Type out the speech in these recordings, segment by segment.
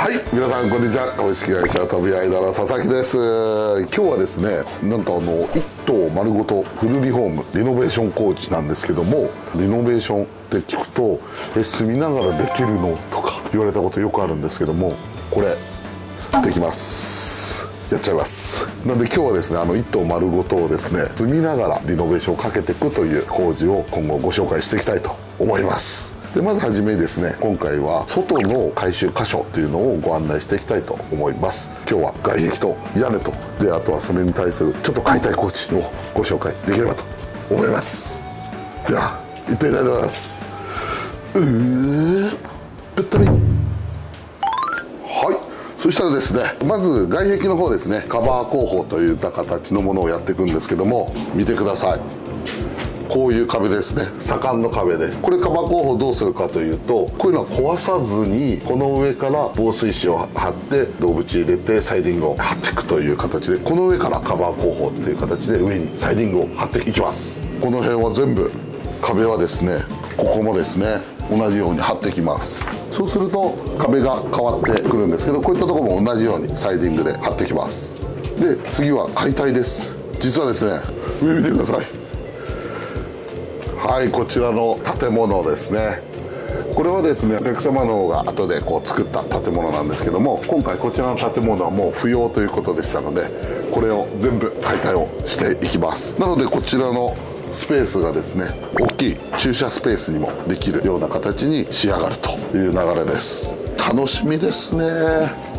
はい皆さんこんにちは。株式会社飛び間の佐々木です。今日はですねなんとあの一棟丸ごとフルリフォームリノベーション工事なんですけどもリノベーションって聞くとえ住みながらできるのとか言われたことよくあるんですけどもこれできます。やっちゃいます。なんで今日はですねあの一棟丸ごとをですね住みながらリノベーションをかけていくという工事を今後ご紹介していきたいと思います。でまずはじめにですね今回は外の改修箇所というのをご案内していきたいと思います。今日は外壁と屋根とであとはそれに対するちょっと解体工事をご紹介できればと思います。では行ってみたいと思います。うーぶったり。はい。そしたらですねまず外壁の方ですねカバー工法といった形のものをやっていくんですけども見てください。こういう壁ですね。左官の壁で。すこれカバー工法どうするかというとこういうのは壊さずにこの上から防水紙を貼って動物入れてサイディングを貼っていくという形でこの上からカバー工法っていう形で上にサイディングを貼っていきます。この辺は全部壁はですねここもですね同じように貼ってきます。そうすると壁が変わってくるんですけどこういったところも同じようにサイディングで貼っていきます。で次は解体です。実はですね上見てください。はいこちらの建物ですね。これはですねお客様の方が後でこう作った建物なんですけども今回こちらの建物はもう不要ということでしたのでこれを全部解体をしていきます。なのでこちらのスペースがですね大きい駐車スペースにもできるような形に仕上がるという流れです楽しみですね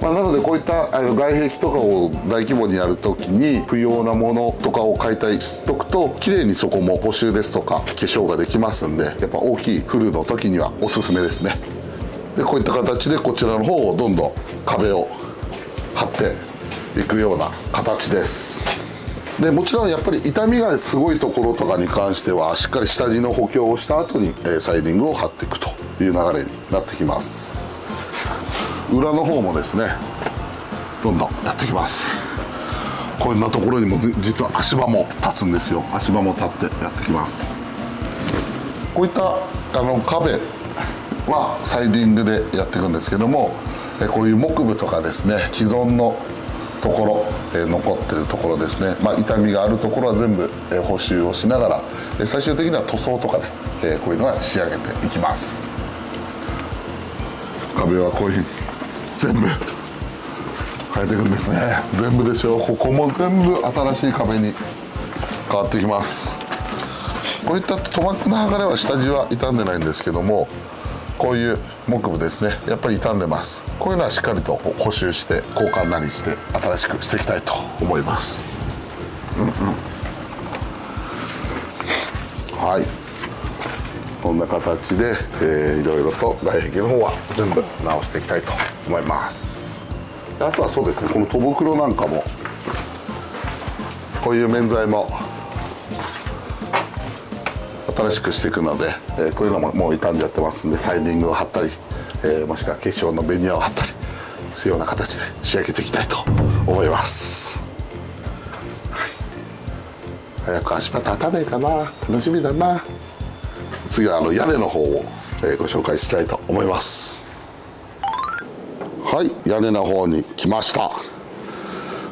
まあ、なのでこういったあの外壁とかを大規模にやるときに不要なものとかを解体しとくと綺麗にそこも補修ですとか化粧ができますんでやっぱ大きいフルの時にはおすすめですね。でこういった形でこちらの方をどんどん壁を張っていくような形です。でもちろんやっぱり痛みがすごいところとかに関してはしっかり下地の補強をした後にサイディングを貼っていくという流れになってきます。裏の方もですねどんどんやってきます。こんなところにも実は足場も立つんですよ。足場も立ってやってきます。こういったあの壁はサイディングでやっていくんですけどもこういう木部とかですね既存のところ、えー、残ってるところですね、まあ、傷みがあるところは全部、えー、補修をしながら、えー、最終的には塗装とかで、え、こういうのは仕上げていきます。壁はこういうふうに全部。変えていくんですね。全部でしょ。ここも全部新しい壁に変わっていきます。こういった塗膜の剥がれは下地は傷んでないんですけどもこういう木部ですね。やっぱり傷んでます。こういうのはしっかりと補修して交換なりして新しくしていきたいと思います。うんうん。はい。こんな形で、えー、いろいろと外壁の方は全部直していきたいと思います。あとはそうですねこの戸袋なんかもこういう面材も新しくしていくので、えー、こういうのももう傷んじゃってますんでサイディングを貼ったり、えー、もしくは化粧のベニヤを貼ったりするような形で仕上げていきたいと思います、はい、早く足場立たないかな。楽しみだな。次はあの屋根の方を、え、ご紹介したいと思います。はい屋根の方に来ました。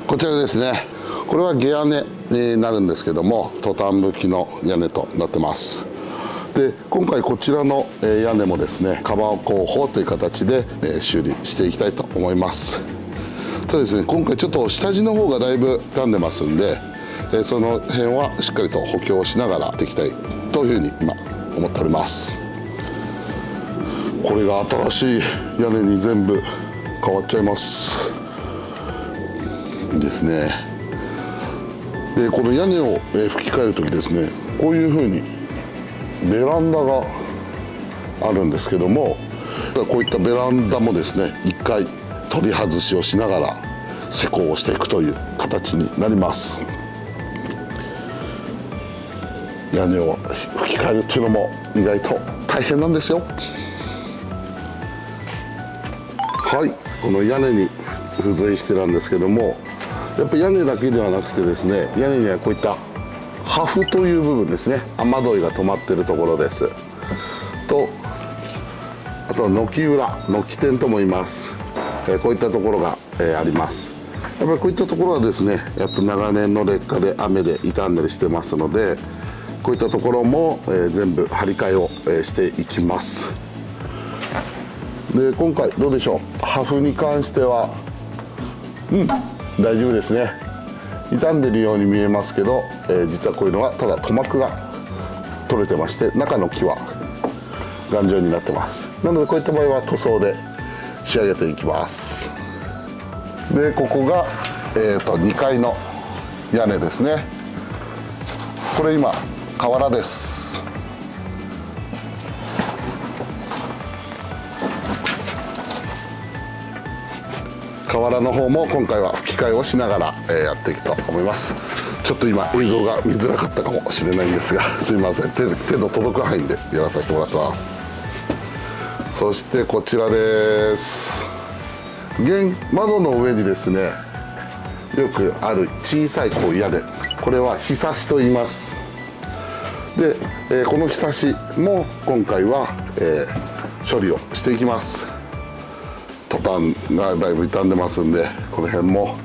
こちらですね。これは下屋根になるんですけどもトタン向きの屋根となってます。で今回こちらの屋根もですねカバー工法という形で修理していきたいと思います。ただですね今回ちょっと下地の方がだいぶ傷んでますんでその辺はしっかりと補強しながらできたいというふうに今思っております。これが新しい屋根に全部変わっちゃいます。ですね。でこの屋根を吹き替える時ですねこういうふうにベランダがあるんですけどもこういったベランダもですね一回取り外しをしながら施工をしていくという形になります。屋根を吹き替えるっていうのも意外と大変なんですよ。はいこの屋根に付随してなんですけどもやっぱ屋根だけではなくてですね屋根にはこういった破風という部分ですね雨どいが止まってるところです。とあとと軒裏軒天とも言います、え、こういったところが、え、あります。やっぱりこういったところはですねやっぱ長年の劣化で雨で傷んだりしてますのでこういったところも、えー、全部張り替えを、えー、していきます。で今回どうでしょう？破風に関しては。うん大丈夫ですね。傷んでるように見えますけど、えー、実はこういうのはただ塗膜が取れてまして中の木は頑丈になってます。なのでこういった場合は塗装で仕上げていきます。でここが、えーと、2階の屋根ですね。これ今瓦です。瓦の方も今回は吹き替えをしながら、え、やっていくと思います。ちょっと今映像が見づらかったかもしれないんですがすいません。手手の届く範囲でやらさせてもらってます。そしてこちらです。現窓の上にですねよくある小さいこう屋根これはひさしと言います。で、えー、このひさしも今回は、えー、処理をしていきます。トタンがだいぶ傷んでますんでこの辺も、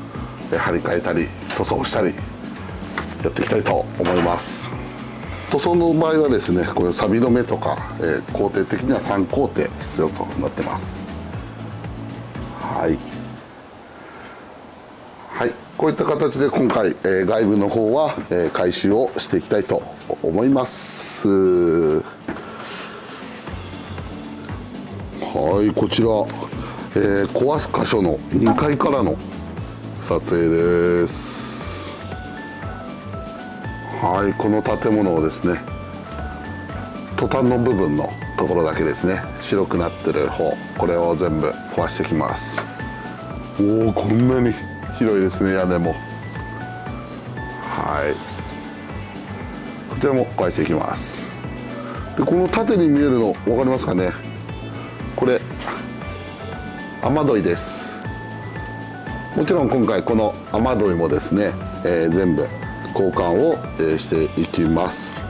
えー、張り替えたり塗装したりやっていきたいと思います。塗装の場合はですねこれ錆止めとか、えー、工程的には3工程必要となってます。はい。はい。こういった形で今回、えー、外部の方は、えー、回収をしていきたいと思います。はいこちら、えー、壊す箇所の2階からの撮影です。はいこの建物をですねトタンの部分のところだけですね白くなってる方これを全部壊していきます。おおこんなに広いですね屋根も。はい。こちらも壊していきます。でこの縦に見えるの分かりますかね？これ雨どいです。もちろん今回この雨どいもですね、えー、全部交換を、えしていきます。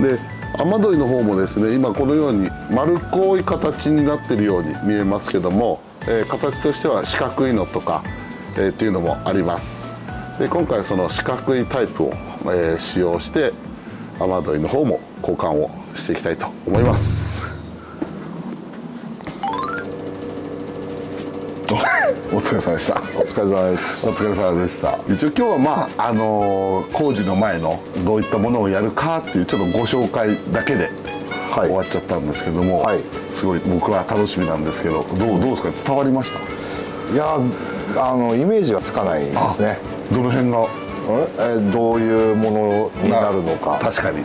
で雨どいの方もですね今このように丸っこい形になってるように見えますけども、えー、形としては四角いのとか、えー、っていうのもあります。で今回その四角いタイプを、えー、使用して雨どいの方も交換をしていきたいと思います。お疲れ様でした。お疲れ様です。お疲れ様でした。一応今日はまああのー、工事の前のどういったものをやるかっていうちょっとご紹介だけで終わっちゃったんですけども、はい、すごい僕は楽しみなんですけどどうどうですか？伝わりました？いやあのイメージがつかないですね。どの辺が？えどういうものになるのか。確かに。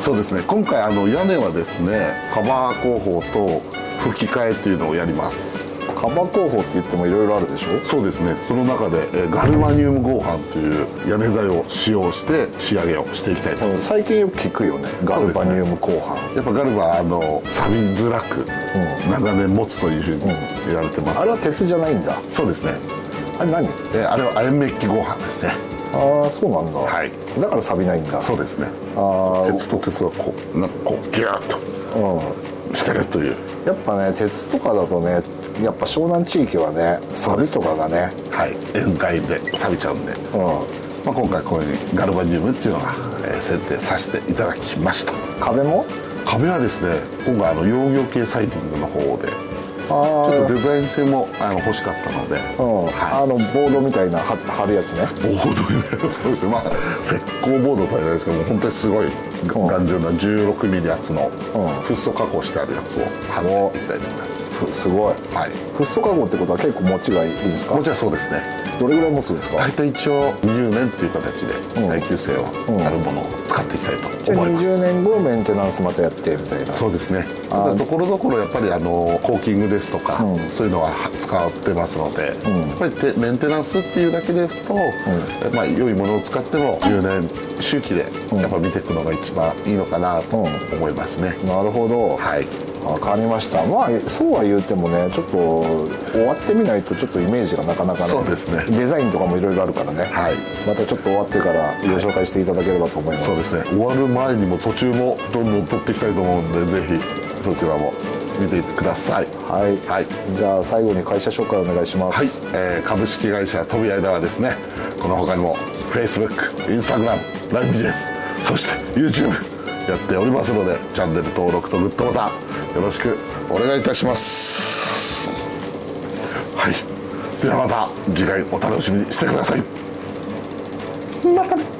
そうですね。今回あの屋根はですねカバー工法と吹き替えっていうのをやりますカバ工法って言ってもいろいろあるでしょ？そうですね。その中で、えガルバニウム合板という屋根材を使用して仕上げをしていきたいと、うん、最近よく聞くよね。ガルバニウム合板、ね、やっぱガルバあの錆びづらく、長年持つというふうに言われてます、あれは鉄じゃないんだ。そうですね。あれ何？えあれは亜鉛メッキ合板ですね。ああそうなんだ、はい、だから錆びないんだ。そうですね。ああ鉄と鉄がこうなんかこうギューッとしてるという。やっぱね鉄とかだとねやっぱ湘南地域はねサビとかがねはい。宴会で錆びちゃうんで、うん。まあ、今回こういうガルバニウムっていうのが、えー、設定させていただきました。壁も？壁はですね今回あの養魚系サイティングの方でちょっとデザイン性もあの欲しかったので、うん。はい、あのボードみたいな貼るやつね。ボードそうですね。まあ石膏ボードとは言わないですけども本当にすごい頑丈な16ミリ厚のフッ素加工してあるやつを貼っていきたいと思いますすごい、はい、フッ素加工ってことは結構持ちがいいですか？持ちはそうですね。どれぐらい持つんですか？大体一応20年っていう形で耐久性はあるものを使っていきたいと思います、じゃあ20年後メンテナンスまたやってみたいな。そうですね。ところどころやっぱりあのコーキングですとか、うん、そういうのは使ってますので、うん、やっぱりメンテナンスっていうだけですと、うん、まあ良いものを使っても10年周期でやっぱ見ていくのが一番いいのかなと思いますね、なるほど。はい分かりました。まあそうは言うてもねちょっと終わってみないとちょっとイメージがなかなかねそうですね。デザインとかもいろいろあるからね、はい、またちょっと終わってからご紹介していただければと思います、はい、そうですね。終わる前にも途中もどんどん撮っていきたいと思うんでぜひそちらも見てください。はい、はい。じゃあ最後に会社紹介お願いしまはい。す、、えー株式会社飛び間はですね。この他にも Facebook、Instagram、ライブビジネスそして YouTube やっておりますのでチャンネル登録とグッドボタンよろしくお願いいたします。はい。ではまた次回お楽しみにしてください。また。ね